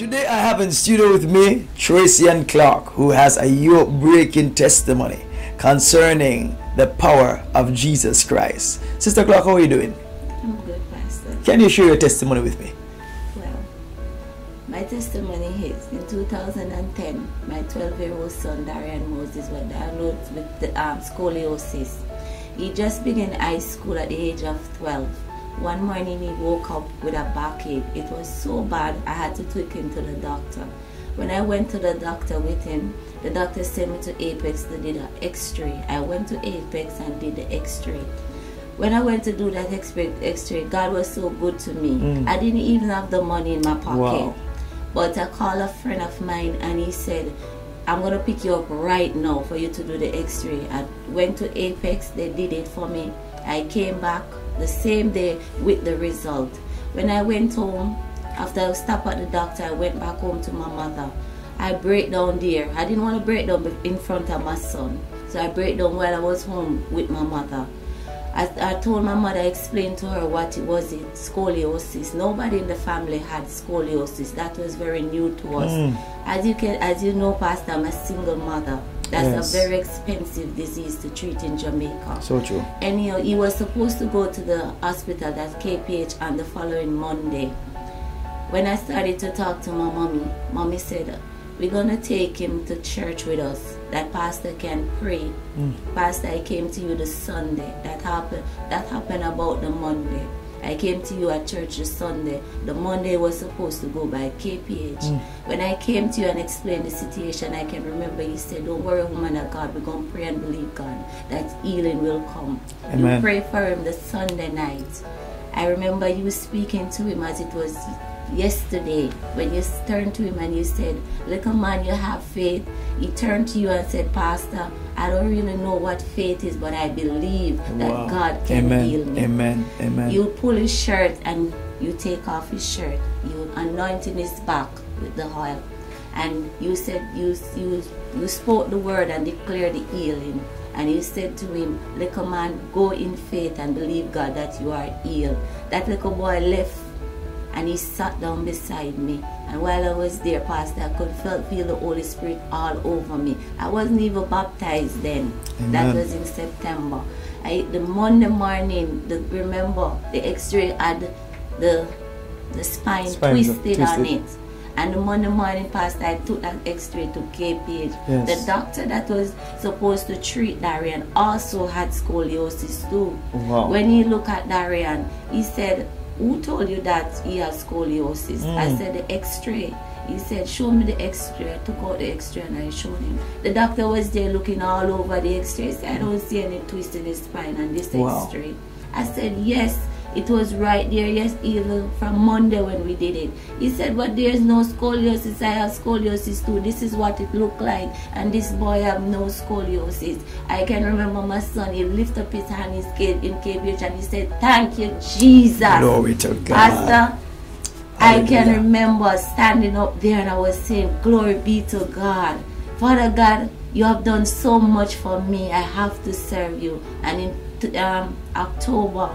Today I have in studio with me Tracy Ann Clark, who has a yoke-breaking testimony concerning the power of Jesus Christ. Sister Clark, how are you doing? I'm good, Pastor. Can you share your testimony with me? Well, my testimony is in 2010, my 12 year old son, Darian Moses, was diagnosed with the, um, scoliosis. He just began high school at the age of 12. One morning he woke up with a backache. It was so bad I had to take him to the doctor. When I went to the doctor with him, the doctor sent me to Apex to do the x-ray. I went to Apex and did the x-ray. When I went to do that x-ray, God was so good to me. Mm. I didn't even have the money in my pocket. Wow. But I called a friend of mine and he said, I'm gonna pick you up right now for you to do the x-ray. I went to Apex, they did it for me. I came back the same day with the result. When I went home, after I stopped at the doctor, I went back home to my mother. I break down there. I didn't want to break down in front of my son. So I break down while I was home with my mother. I, I told my mother, I explained to her what it was, it, scoliosis. Nobody in the family had scoliosis. That was very new to us. Mm. As you can, as you know, Pastor, I'm a single mother. That's Yes. a very expensive disease to treat in Jamaica. So true. Anyhow, he was supposed to go to the hospital, that's KPH, on the following Monday. When I started to talk to my mommy, mommy said, we're gonna take him to church with us. That pastor can pray. Mm. Pastor, I came to you the Sunday. That happened. That happened about the Monday. I came to you at church the Sunday. The Monday was supposed to go by KPH. Mm. When I came to you and explained the situation, I can remember you said, "Don't worry, woman of God. We're gonna pray and believe God that healing will come." Amen. You pray for him the Sunday night. I remember you speaking to him as it was yesterday when you turned to him and you said, Little man, you have faith. He turned to you and said, Pastor, I don't really know what faith is, but I believe that Wow. God can Amen. heal me. Amen. Amen. You pull his shirt and you take off his shirt. You anointing his back with the oil. And you said you you you spoke the word and declared the healing. And you said to him, Little man, go in faith and believe God that you are healed. That little boy left and he sat down beside me. And while I was there, Pastor, I could feel, feel the Holy Spirit all over me. I wasn't even baptized then. That was in September. I, the Monday morning, the, remember, the X-ray had the the spine, Spine twisted, on it. And the Monday morning, Pastor, I took that X-ray to KPH. Yes. The doctor that was supposed to treat Darian also had scoliosis too. Wow. When he looked at Darian, he said, who told you that he has scoliosis? I Mm. said, the x-ray. He said, show me the x-ray. I took out the x-ray and I showed him. The doctor was there looking all over the x-ray. He said, I don't see any twist in his spine on this Wow. x-ray. I said, yes, it was right there, yes, even from Monday when we did it. He said, but there's no scoliosis. I have scoliosis too. This is what it looked like. And this boy have no scoliosis. I can remember my son, he lifted up his hand in KPH and he said, thank you, Jesus. Glory to God. Pastor, I can remember standing up there and I was saying, Glory be to God. Father God, you have done so much for me. I have to serve you. And in um, October,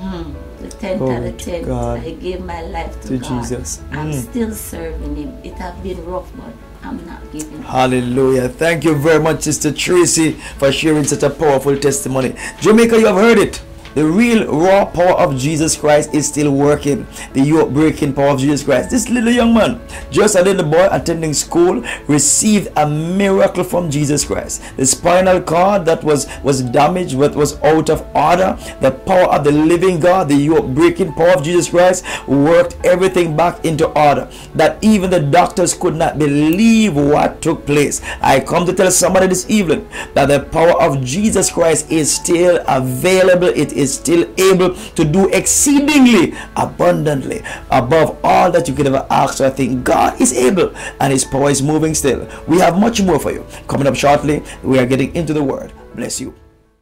hmm, the 10th Glory and the to 10th, God. I gave my life to, To God. Jesus. I'm Mm. still serving Him. It has been rough, but I'm not giving up. Hallelujah. Thank you very much, Sister Tracy, for sharing such a powerful testimony. Jamaica, you have heard it. The real raw power of Jesus Christ is still working. The yoke breaking power of Jesus Christ. This little young man, just a little boy attending school, received a miracle from Jesus Christ. The spinal cord that was, was damaged, what was out of order, the power of the living God, the yoke breaking power of Jesus Christ worked everything back into order. That even the doctors could not believe what took place. I come to tell somebody this evening that the power of Jesus Christ is still available. It is still able to do exceedingly abundantly above all that you could ever ask or think. God is able and his power is moving still. We have much more for you. Coming up shortly, we are getting into the word. Bless you.